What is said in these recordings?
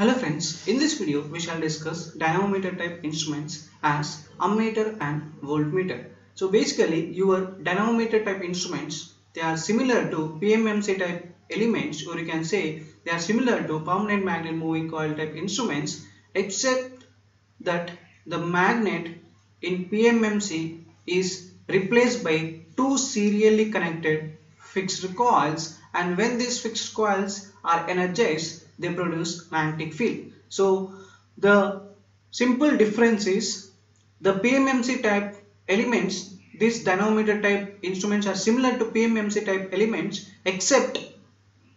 Hello friends, in this video we shall discuss dynamometer type instruments as ammeter and voltmeter. So basically your dynamometer type instruments they are similar to PMMC type elements or you can say they are similar to permanent magnet moving coil type instruments except that the magnet in PMMC is replaced by two serially connected fixed coils and when these fixed coils are energized they produce magnetic field. So the simple difference is the PMMC type elements these dynamometer type instruments are similar to PMMC type elements except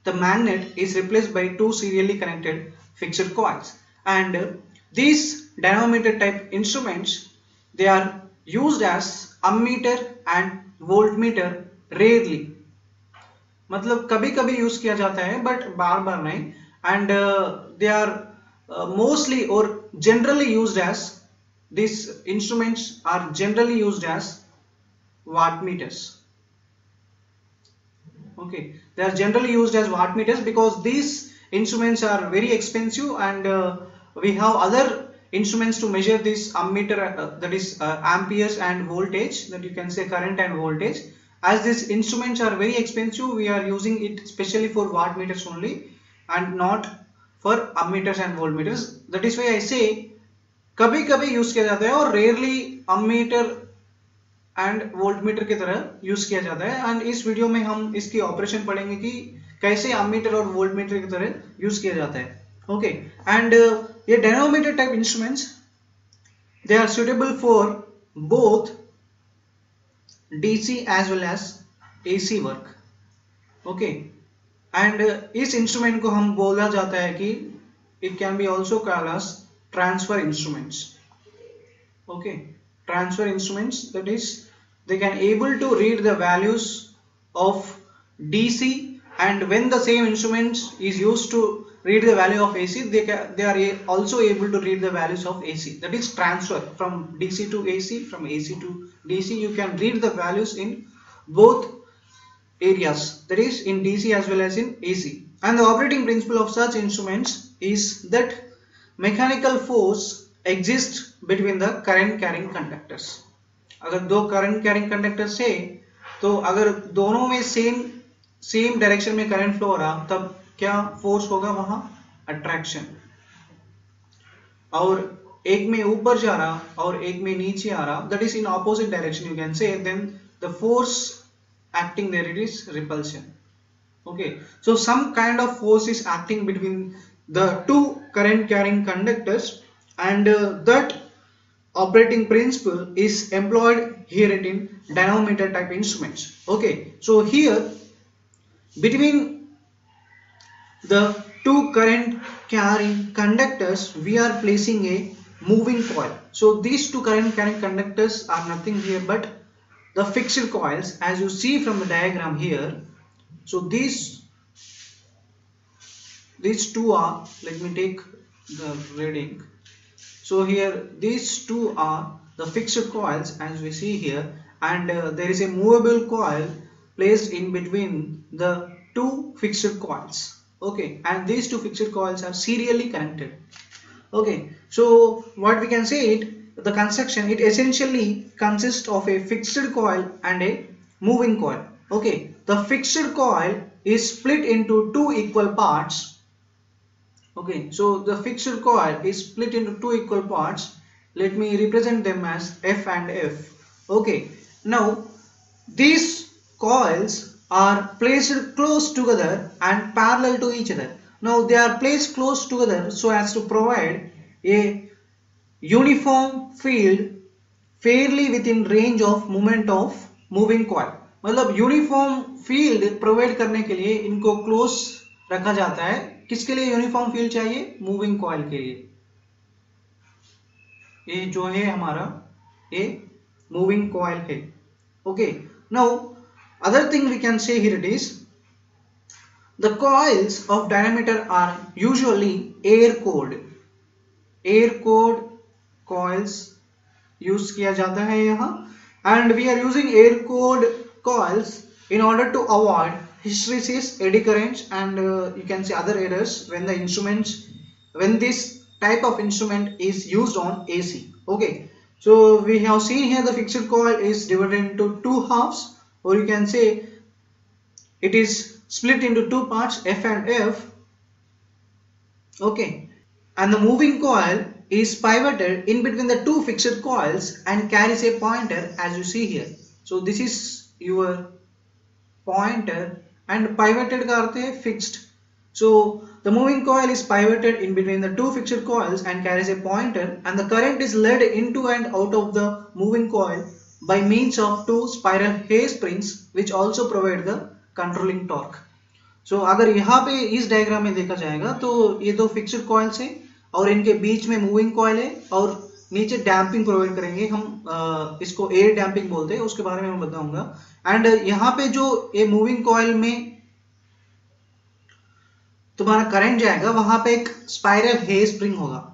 the magnet is replaced by two serially connected fixed coils and uh, these dynamometer type instruments they are used as ammeter and voltmeter rarely मतलब कभी कभी use किया जाता है but बार बार नहीं and uh, they are uh, mostly or generally used as these instruments are generally used as watt meters. Okay. They are generally used as watt meters because these instruments are very expensive and uh, we have other instruments to measure this ammeter uh, that is uh, amperes and voltage that you can say current and voltage. As these instruments are very expensive we are using it specially for watt meters only. And not for ammeters and voltmeters that is why i say कभी कभी use किया जाता है और rarely ammeter and voltmeter की तरह use किया जाता है एंड इस वीडियो में हम इसकी ऑपरेशन पढ़ेंगे कि कैसे अमीटर और वोल्टमीटर की तरह यूज़ किया जाता है ओके एंड ये dynamometer type instruments they are suitable for both DC as well as AC work okay and इस इंस्ट्रूमेंट को हम बोला जाता है कि it can be also call as transfer instruments okay transfer instruments that is they can able to read the values of dc and when the same instruments is used to read the value of ac they can, they are also able to read the values of ac that is transfer from dc to ac from ac to dc you can read the values in both areas, that is, in dc as well as in ac and the operating principle of such instruments is that mechanical force exist between the current carrying conductors अगर दो current carrying conductors है तो अगर दोनों में same same direction में current flow हो रहा, तब क्या फोर्स होगा वहाँ? अट्रैक्शन और एक में ऊपर जा रहा और एक में नीचे आ रहा that is in opposite direction you can say then the force acting there it is repulsion. Okay so some kind of force is acting between the two current carrying conductors and uh, that operating principle is employed here in dynamometer type instruments. Okay so here between the two current carrying conductors we are placing a moving coil. So these two current carrying conductors are nothing here but the fixed coils as you see from the diagram here. So these these two are let me take the reading. So here these two are the fixed coils as we see here and uh, there is a movable coil placed in between the two fixed coils. Okay and these two fixed coils are serially connected. Okay so what we can say it the construction it essentially consists of a fixed coil and a moving coil. Okay the fixed coil is split into two equal parts. Okay so the fixed coil is split into two equal parts. Let me represent them as f and f. Okay now these coils are placed close together and parallel to each other. Now they are placed close together so as to provide a uniform field fairly within range of movement of moving coil मतलब uniform field provide करने के लिए इनको close रखा जाता है। किसके लिए यूनिफॉर्म फ़ील्ड चाहिए? मूविंग कॉइल के लिए। ये जो है हमारा, ये मूविंग कॉयल है। Okay now other thing we can say here it is, the coils of dynameter are usually air cooled air cooled coils use किया जाता है यहाँ and we are using air cooled coils in order to avoid hysteresis eddy currents and uh, you can see other errors when the instruments when this type of instrument is used on AC okay so we have seen here the fixed coil is divided into two halves or you can say it is split into two parts F and F okay and the moving coil is pivoted in between the two fixed coils and carries a pointer as you see here so this is your pointer and pivoted ka arth fixed so the moving coil is pivoted in between the two fixed coils and carries a pointer and the current is led into and out of the moving coil by means of two spiral hair springs which also provide the controlling torque. So अगर यहाँ पे इस diagram में देखा जाएगा तो ये दो फिक्स्ड कॉइल्स हैं और इनके बीच में मूविंग कॉयल है और नीचे डैम्पिंग प्रोवाइड करेंगे। हम इसको एयर डैम्पिंग बोलते हैं, उसके बारे में मैं बताऊँगा। एंड यहाँ पे जो ये मूविंग कॉयल में तुम्हारा करंट जाएगा, वहाँ पे एक स्पाइरल हेयर स्प्रिंग होगा।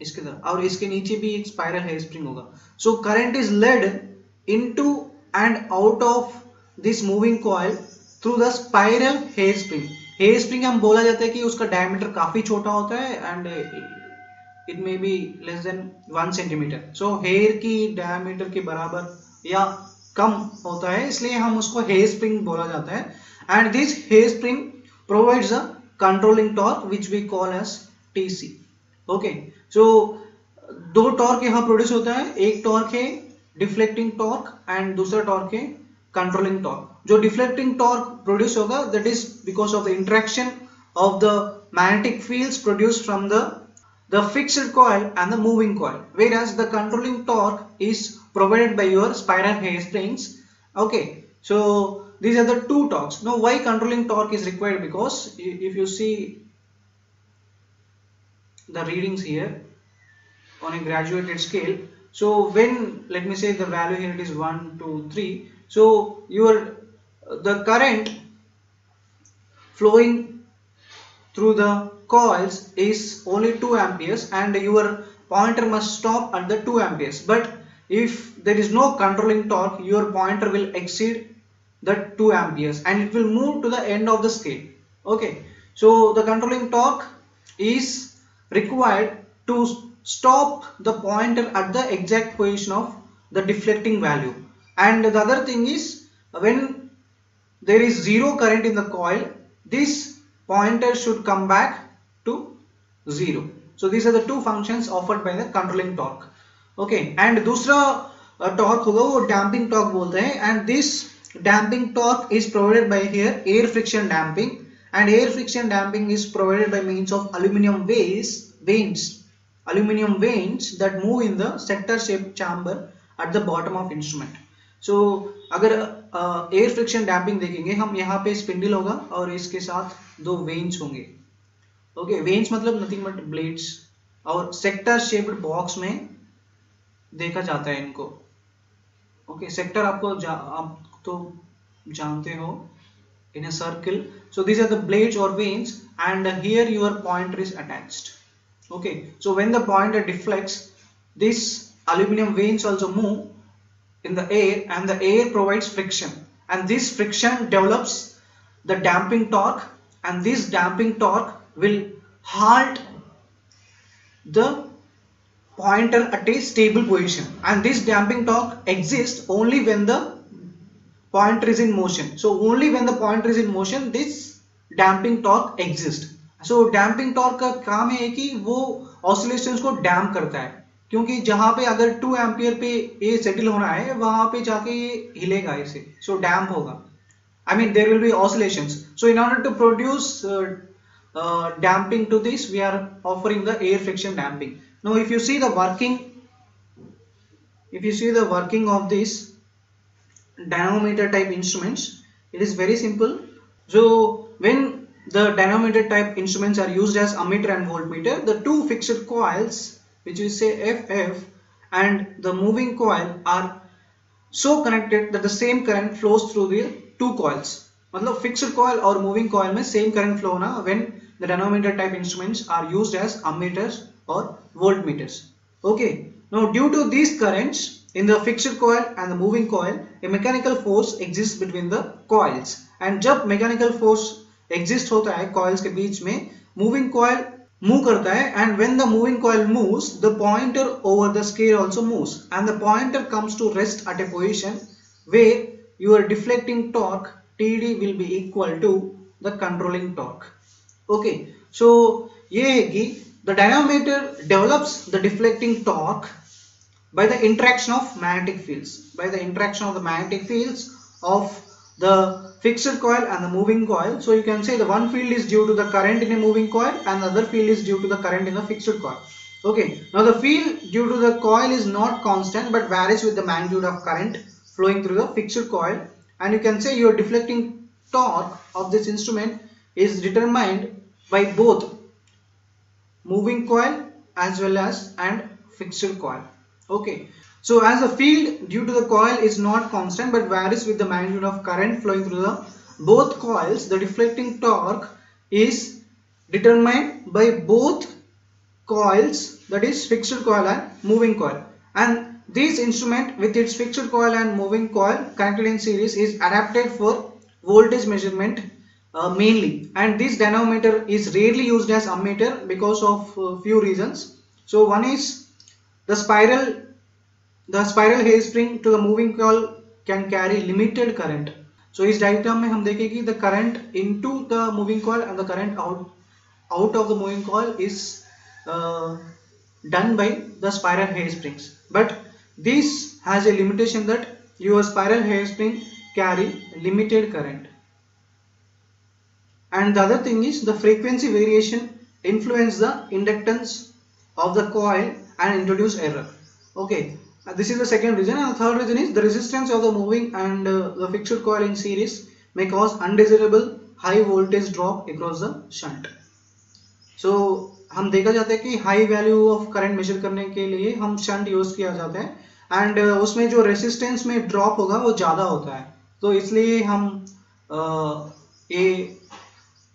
इसके तरह, और इसके नीचे भी एक स्पाइरल हेयर स्प्रिंग होगा। So current is led into and out of this moving coil through the spiral hair spring hair spring हम बोला जाता है कि उसका डायमीटर काफ़ी छोटा होता है and it may be less than one centimetre so hair की डायमीटर के बराबर या कम होता है, इसलिए हम उसको हेयर स्प्रिंग बोला जाता है. And this hair spring provides a controlling torque, which we call as TC. Okay so दो टॉर्क यहाँ प्रोड्यूस होता है. एक टॉर्क है डिफ्लेक्टिंग टॉर्क एंड दूसरा टॉर्क है कंट्रोलिंग टॉर्क जो डिफ्लेक्टिंग टॉर्क प्रोड्यूस होगा that is because of the interaction of the magnetic fields produced from the the fixed coil and the moving coil whereas the controlling torque is provided by your spiral hair springs okay so these are the two torques now why controlling torque is required because if you see the readings here on a graduated scale so when let me say the value here it is 1 2 3 so your the current flowing through the coils is only 2 amperes and your pointer must stop at the 2 amperes. But if there is no controlling torque your pointer will exceed the 2 amperes and it will move to the end of the scale. Okay. So the controlling torque is required to stop the pointer at the exact position of the deflecting value and the other thing is when there is zero current in the coil this pointer should come back to zero. So these are the two functions offered by the controlling torque. Okay and dusra uh, torque होगा damping torque and this damping torque is provided by here air friction damping and air friction damping is provided by means of aluminum vanes vanes. Aluminum vanes that move in the sector shaped chamber at the bottom of instrument. So so, अगर air friction damping देखेंगे हम यहाँ पे spindle होगा और इसके साथ दो वेन्स होंगे। ओके वेन्स मतलब नथिंग बट ब्लेड्स और सेक्टर शेप्ड बॉक्स में देखा जाता है इनको। ओके okay, सेक्टर आपको जा, आप तो जानते हो in a circle so this are the blades और vanes and here your point is attach okay so when the point deflects this aluminium vanes also move in the air and the air provides friction and this friction develops the damping torque and this damping torque will halt the pointer at a stable position and this damping torque exists only when the pointer is in motion so only when the pointer is in motion this damping torque exists so damping torque का काम है कि वो oscillations को डैम्प करता है क्योंकि जहाँ पे अगर टू एम्पियर पे ये सेटल होना है, वहाँ पे जाके ये हिलेगा इसे। सो डैम्प होगा। I mean there will be oscillation so in order to produce damping to this we are offering the air friction damping no if you see the working if you see the working of this dynamometer type instrument it is very simple जो when the dynamometer type instrument are use as ammeter and volt meter the two fix coils which we say FF and the moving coil are so connected that the same current flows through the two coils मतलब fixed coil or moving coil में same current flow ना when the dynamometer type instruments are used as ammeters or voltmeters okay now due to these currents in the fixed coil and the moving coil, a mechanical force exists between the coils. And जब mechanical force exist होता है coils के बीच में moving coil move karta hai and when the moving coil moves the pointer over the scale also moves. And the pointer comes to rest at a position where your deflecting torque TD will be equal to the controlling torque. Okay so ki the dynamometer develops the deflecting torque by the interaction of magnetic fields. By the interaction of the magnetic fields of the fixed coil and the moving coil. So you can say the one field is due to the current in a moving coil and the other field is due to the current in the fixed coil. Okay. Now the field due to the coil is not constant but varies with the magnitude of current flowing through the fixed coil. And you can say your deflecting torque of this instrument is determined by both moving coil as well as and fixed coil. Okay so as the field due to the coil is not constant but varies with the magnitude of current flowing through the both coils the deflecting torque is determined by both coils that is fixed coil and moving coil. And this instrument with its fixed coil and moving coil connected in series is adapted for voltage measurement uh, mainly. And this dynamometer is rarely used as ammeter because of uh, few reasons. So one is the spiral the spiral hairspring to the moving coil can carry limited current so इस diagram में हम देखें कि the current into the moving coil and the current out out of the moving coil is uh, done by the spiral hairsprings but this has a limitation that your spiral hairspring carry limited current and the other thing is the frequency variation influence the inductance of the coil and introduce error okay uh, This is the second reason and the third reason is the resistance of the moving and uh, the fixed coil in series may cause undesirable high voltage drop across the shunt so हम देखा जाता है कि high value of current measure करने के लिए हम shunt use किया जाता है एंड uh, उसमें जो रेसिस्टेंस में ड्रॉप होगा वो ज़्यादा होता है तो इसलिए हम uh, ये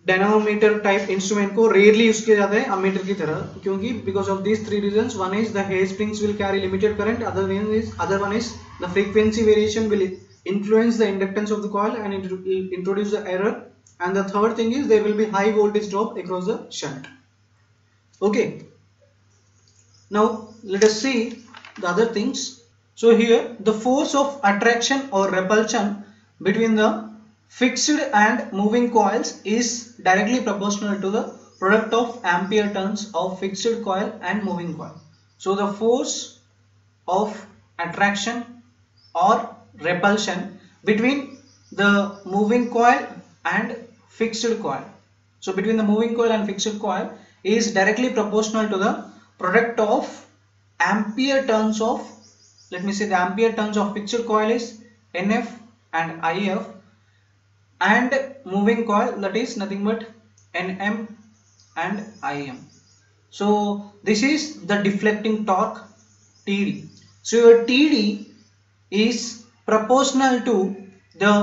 डायनामोमीटर टाइप इंस्ट्रूमेंट को रेयरली यूज किया जाता है अमीटर की तरह क्योंकि because of these three reasons one is the hair springs will carry limited current other one is other one is the frequency variation will influence the inductance of the coil and it will introduce the error and the third thing is there will be high voltage drop across the shunt okay now let us see the other things so here the force of attraction or repulsion between the fixed and moving coils is directly proportional to the product of ampere turns of fixed coil and moving coil. So the force of attraction or repulsion between the moving coil and fixed coil. So between the moving coil and fixed coil is directly proportional to the product of ampere turns of let me say the ampere turns of fixed coil is nf and if and moving coil that is nothing but nm and im so this is the deflecting torque td so your td is proportional to the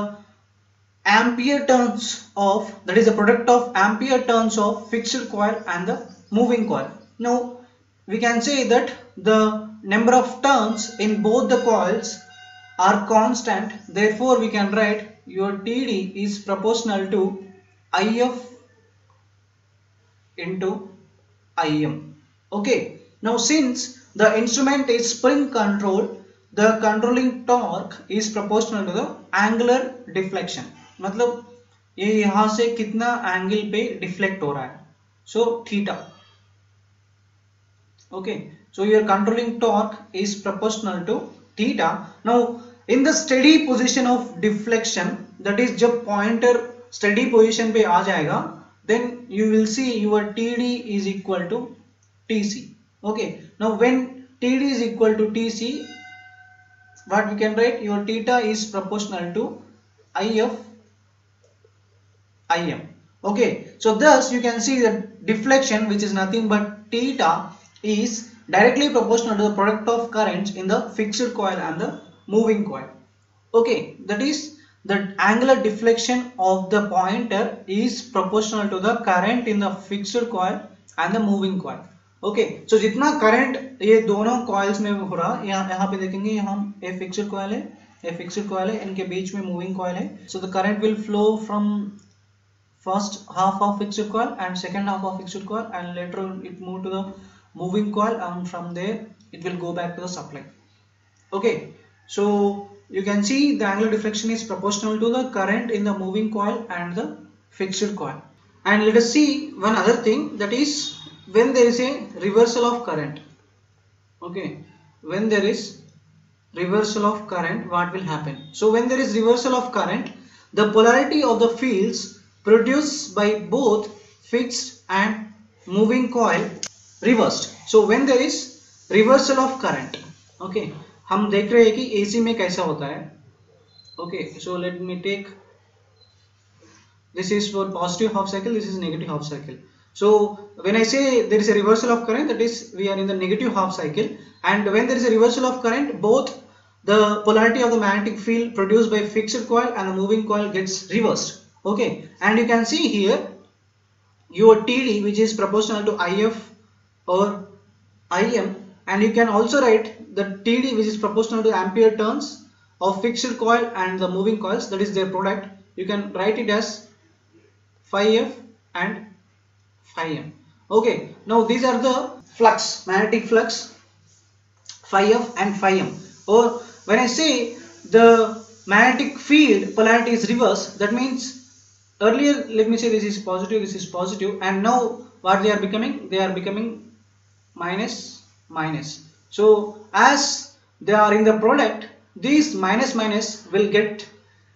ampere turns of that is the product of ampere turns of fixed coil and the moving coil. Now we can say that the number of turns in both the coils are constant therefore we can write your TD is proportional to IF into IM okay now since the instrument is spring controlled the controlling torque is proportional to the angular deflection मतलब ये यहाँ से कितना angle पे deflect हो रहा है so theta okay so your controlling torque is proportional to theta now in the steady position of deflection that is जब pointer steady position पे आ जाएगा then you will see your TD is equal to TC okay now when TD is equal to TC what we can write your theta is proportional to IF IM okay so thus you can see that deflection which is nothing but theta is directly proportional to the product of currents in the fixed coil and the moving coil okay that is the angular deflection of the pointer is proportional to the current in the fixed coil and the moving coil okay okay, so so जितना current ये दोनों coils में हो रहा यहाँ यहाँ पे देखेंगे यहाँ ए फिक्स्ड कॉइल है ए फिक्स्ड कॉइल है इनके बीच में मूविंग कॉइल है so the current will flow from first half of fixed coil and second half of fixed coil and later it move to the moving coil and from there it will go back to the supply okay so you can see the angular deflection is proportional to the current in the moving coil and the fixed coil. And let us see one other thing that is when there is a reversal of current. Okay when there is reversal of current what will happen? So when there is reversal of current the polarity of the fields produced by both fixed and moving coil reversed. So when there is reversal of current okay हम देख रहे हैं कि AC में कैसा होता है okay so let me take this is for positive half cycle this is negative half cycle so when I say there is a reversal of current that is we are in the negative half cycle and when there is a reversal of current both the polarity of the magnetic field produced by fixed coil and the moving coil gets reversed okay and you can see here your TD which is proportional to IF or IM and you can also write the TD which is proportional to ampere turns of fixed coil and the moving coils. That is their product. You can write it as phi f and phi m. Okay. Now these are the flux magnetic flux phi f and phi m. Or when I say the magnetic field polarity is reverse that means earlier let me say this is positive this is positive and now what they are becoming? They are becoming minus minus so as they are in the product, these minus minus will get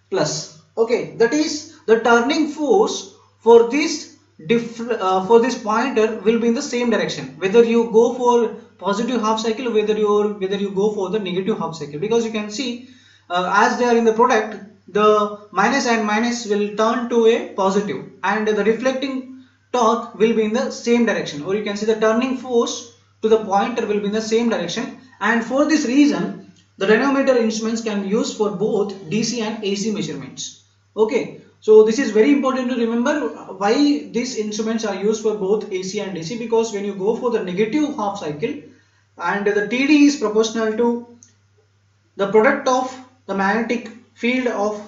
plus. Okay, that is the turning force for this uh, for this pointer will be in the same direction. Whether you go for positive half cycle, whether you whether you go for the negative half cycle, because you can see uh, as they are in the product, the minus and minus will turn to a positive, and the deflecting torque will be in the same direction, or you can see the turning force to the pointer will be in the same direction and for this reason the dynamometer instruments can be used for both DC and AC measurements. Okay, so this is very important to remember why these instruments are used for both AC and DC because when you go for the negative half cycle and the TD is proportional to the product of the magnetic field of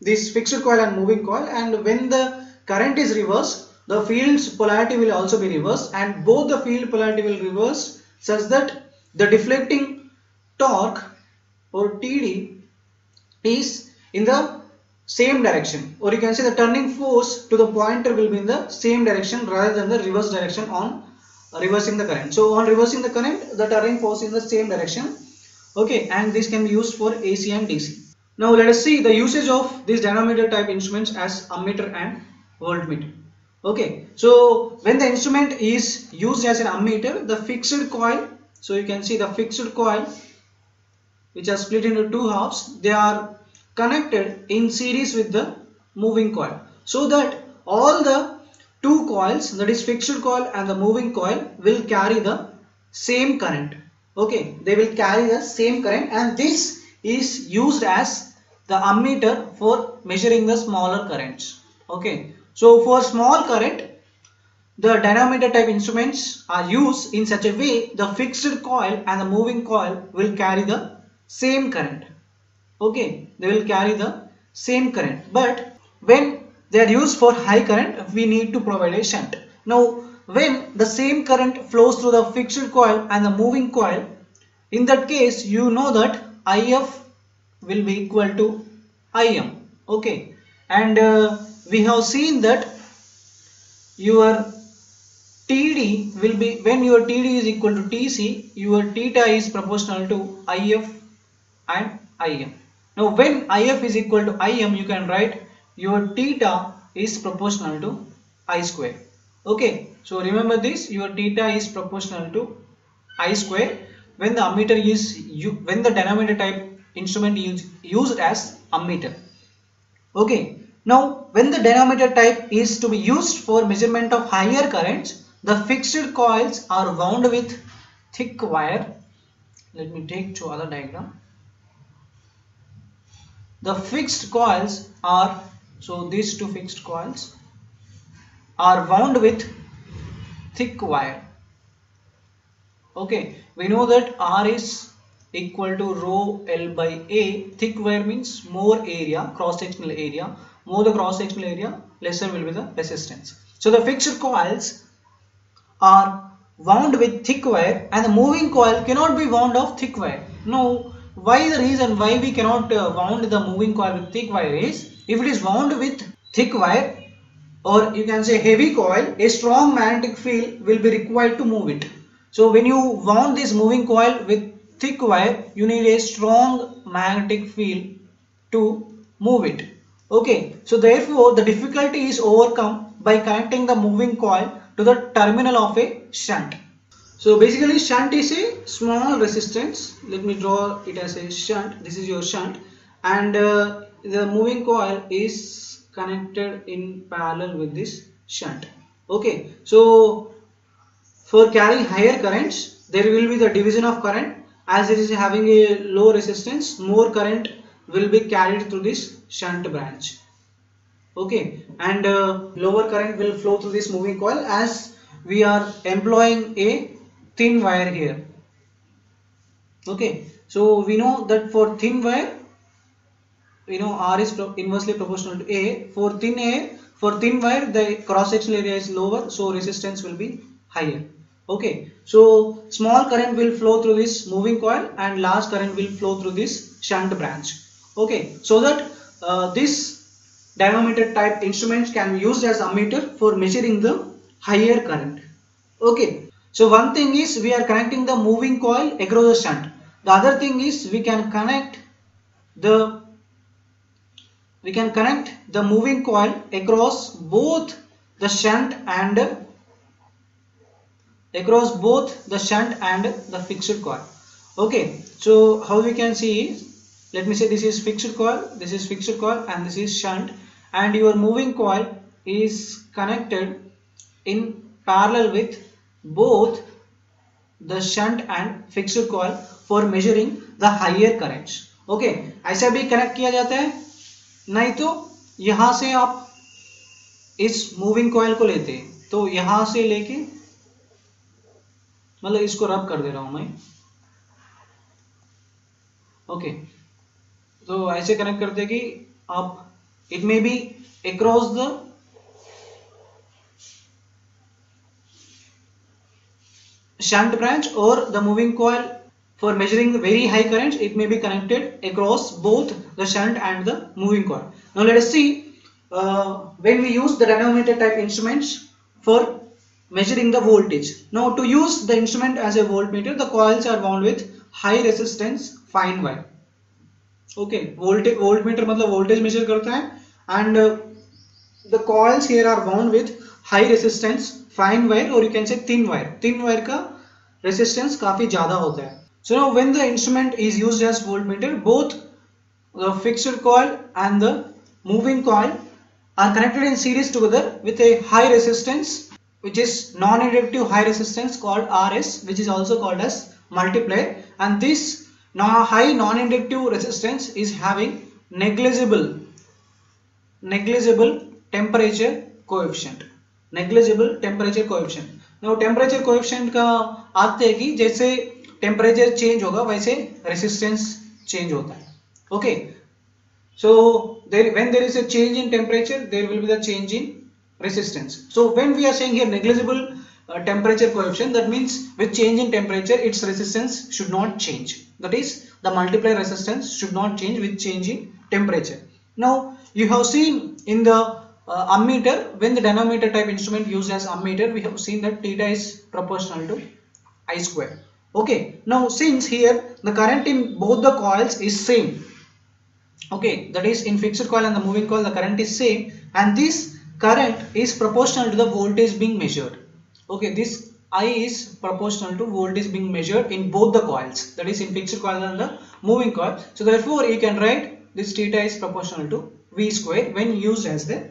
this fixed coil and moving coil and when the current is reversed the field's polarity will also be reversed and both the field polarity will reverse such that the deflecting torque or TD is in the same direction or you can say the turning force to the pointer will be in the same direction rather than the reverse direction on reversing the current. So on reversing the current the turning force is the same direction okay and this can be used for AC and DC. Now let us see the usage of these dynamometer type instruments as ammeter and voltmeter. Okay, so when the instrument is used as an ammeter, the fixed coil so you can see the fixed coil which are split into two halves. They are connected in series with the moving coil so that all the two coils that is fixed coil and the moving coil will carry the same current. Okay, they will carry the same current and this is used as the ammeter for measuring the smaller currents. Okay, so for small current the dynamometer type instruments are used in such a way the fixed coil and the moving coil will carry the same current. Okay, they will carry the same current. But when they are used for high current, we need to provide a shunt. Now, when the same current flows through the fixed coil and the moving coil, in that case, you know that IF will be equal to IM. Okay, and uh, we have seen that your TD will be when your TD is equal to TC, your theta is proportional to IF and IM. Now when IF is equal to IM, you can write your theta is proportional to I square. Okay, so remember this, your theta is proportional to I square when the ammeter is when the dynamometer type instrument is used as ammeter. Okay, now when the dynamometer type is to be used for measurement of higher currents, the fixed coils are wound with thick wire. Let me take to other diagram. The fixed coils are, so these two fixed coils are wound with thick wire. Okay, we know that R is equal to rho L by A. Thick wire means more area, cross sectional area. More the cross sectional area lesser will be the resistance. So the fixed coils are wound with thick wire and the moving coil cannot be wound of thick wire. Now why the reason why we cannot uh, wound the moving coil with thick wire is if it is wound with thick wire or you can say heavy coil a strong magnetic field will be required to move it. So when you wound this moving coil with thick wire you need a strong magnetic field to move it okay so therefore the difficulty is overcome by connecting the moving coil to the terminal of a shunt. So basically shunt is a small resistance. Let me draw it as a shunt. This is your shunt. And uh, the moving coil is connected in parallel with this shunt. Okay so for carrying higher currents there will be the division of current. As it is having a low resistance more current will be carried through this shunt branch. Okay and uh, lower current will flow through this moving coil as we are employing a thin wire here. Okay so we know that for thin wire you know R is pro inversely proportional to A. For thin a for thin wire the cross sectional area is lower so resistance will be higher. Okay so small current will flow through this moving coil and large current will flow through this shunt branch okay so that uh, this dynamometer type instruments can be used as ammeter for measuring the higher current. Okay so one thing is we are connecting the moving coil across the shunt. The other thing is we can connect the we can connect the moving coil across both the shunt and across both the shunt and the fixed coil. Okay so how we can see is let me say this is fixed coil this is fixed coil and this is shunt and your moving coil is connected in parallel with both the shunt and fixed coil for measuring the higher currents okay ऐसा भी connect किया जाता है नहीं तो यहाँ से आप इस मूविंग कॉइल को लेते हैं तो यहाँ से लेके मतलब इसको रब कर दे रहा हूँ मैं ओके तो ऐसे कनेक्ट करते कि आप it may be across the shunt branch और the moving coil for measuring very high current it may be connected across both the shunt and the moving coil no let see when we use the dynamometer type instruments for measuring the voltage now to use the instrument as a voltmeter, the coils are wound with high resistance fine wire. Okay voltage volt meter मतलब voltage measure करता है. And the coils here are bound with high resistance fine wire और you can say thin wire thin wire का resistance काफ़ी ज़्यादा होता है. So no when the instrument is use as volt meter both the fixed coil and the moving coil are connected in series together with a high resistance which is non inductive high resistance called R S which is also called as multiplier and this high non-inductive resistance is having negligible negligible temperature coefficient negligible temperature coefficient now temperature coefficient का आते है कि जैसे temperature change होगा वैसे resistance change होता है okay so there when there is a change in temperature there will be the change in resistance so when we are saying here negligible temperature coefficient that means with change in temperature its resistance should not change. That is the multiplier resistance should not change with change in temperature. Now you have seen in the uh, ammeter when the dynamometer type instrument used as ammeter we have seen that theta is proportional to i square. Okay now since here the current in both the coils is same. Okay that is in fixed coil and the moving coil the current is same and this current is proportional to the voltage being measured okay this i is proportional to voltage being measured in both the coils. That is in fixed coil and the moving coil. So therefore you can write this theta is proportional to v square when used as the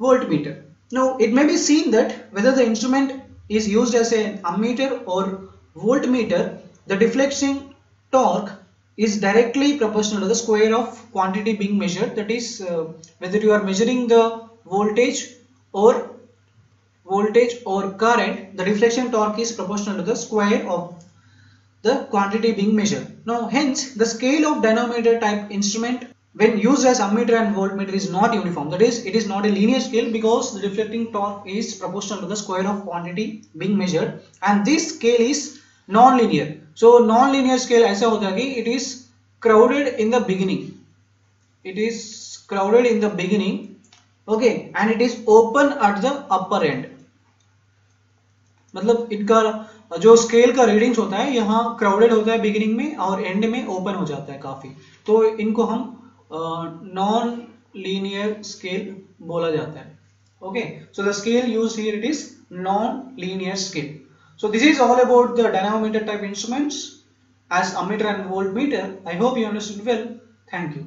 voltmeter. Now it may be seen that whether the instrument is used as an ammeter or voltmeter the deflection torque is directly proportional to the square of quantity being measured. That is uh, whether you are measuring the voltage or voltage or current the deflection torque is proportional to the square of the quantity being measured. Now hence the scale of dynamometer type instrument when used as ammeter and voltmeter is not uniform. That is it is not a linear scale because the deflecting torque is proportional to the square of quantity being measured and this scale is non-linear. So non-linear scale hota hai ki it is crowded in the beginning. It is crowded in the beginning okay and it is open at the upper end मतलब इनका जो scale का readings होता है, यहाँ crowded होता है beginning में और एंड में ओपन हो जाता है काफ़ी। तो इनको हम नॉन लीनियर स्केल बोला जाता है। Okay so the scale use here it is non linear scale so this is all about the dynamometer type instruments as ammeter and volt meter I hope you understood well thank you